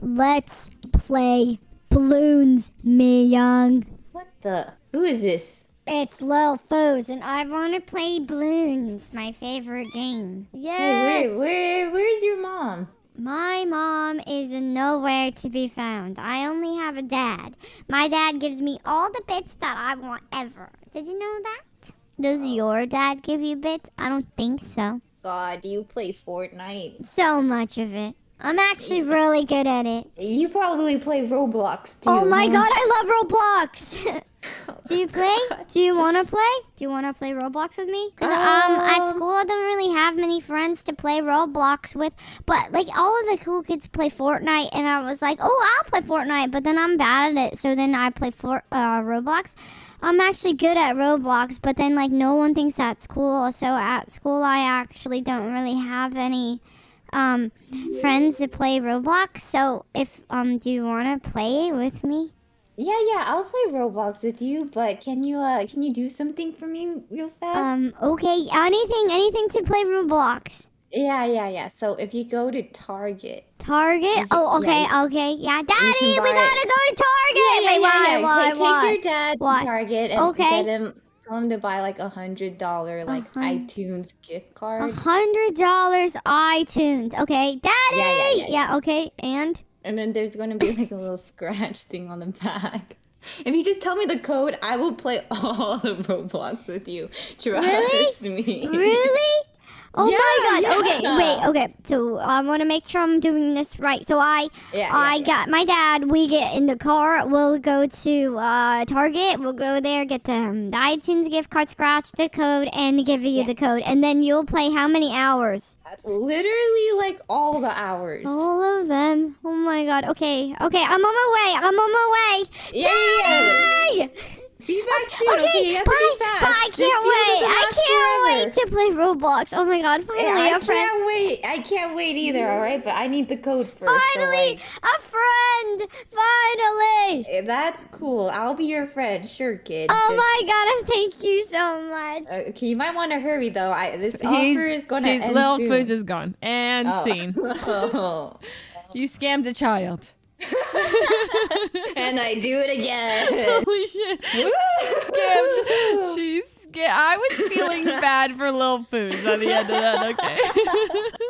Let's play balloons, Miyoung. What the? Who is this? It's Lil Fooze, and I want to play balloons. My favorite game. Yes. Hey, where, where, where's your mom? My mom is nowhere to be found. I only have a dad. My dad gives me all the bits that I want ever. Did you know that? Does oh. your dad give you bits? I don't think so. God, do you play Fortnite. So much of it. I'm actually really good at it. You probably play Roblox too. Oh my god, I love Roblox. Do you play? Do you want to play? Do you want to play Roblox with me? Because um, at Um. school I don't really have many friends to play Roblox with. But like all of the cool kids play Fortnite, and I was like, oh, I'll play Fortnite. But then I'm bad at it, so then I play for uh, Roblox. I'm actually good at Roblox, but then like no one thinks that's cool. So at school I actually don't really have any um friends to play Roblox. So if um, do you want to play with me? Yeah, yeah, I'll play Roblox with you, but can you uh can you do something for me real fast? Um, okay, anything, anything to play Roblox. yeah, yeah, yeah. So if you go to Target. Target? Oh, okay, yeah, okay. Yeah, Daddy, we gotta go to Target! Yeah, Wait, why, yeah, yeah. why, take, why? take your dad to Target and Okay. get him tell him to buy like a hundred dollar like iTunes gift card. A hundred dollars iTunes. Okay, Daddy! Yeah, yeah, yeah, okay, and? And then there's gonna be like a little scratch thing on the back. If you just tell me the code, I will play all the Roblox with you. Trust Really? me. Really? Oh my Yeah, god. Okay, wait, okay. So I want to make sure I'm doing this right. So I Yeah, I yeah, yeah. got my dad, we get in the car, we'll go to uh, Target, we'll go there, get the, um, the iTunes gift card, scratch the code, and give you Yeah. the code. And then you'll play how many hours? That's literally like all the hours. All of them. Oh my god. Okay, okay, I'm on my way. I'm on my way. Yeah, yeah, yeah. Daddy! Be back soon, okay? Have bye, to be fast. bye. I can't wait. I can't forever. to play Roblox. Oh my god, finally Yeah, I a friend. can't wait. I can't wait either, alright? But I need the code first. so, Finally, like, a friend! Finally! eh, that's cool. I'll be your friend, sure, kid. Oh Just- my god, thank you so much. Uh, okay, you might want to hurry though. I this He's, offer is going to end Lil soon. Fooze is gone. And Oh. scene. Oh. You scammed a child. and I do it again. Holy shit. Scammed. She's sca- I was feeling bad for Lil Fooze by the end of that. Okay.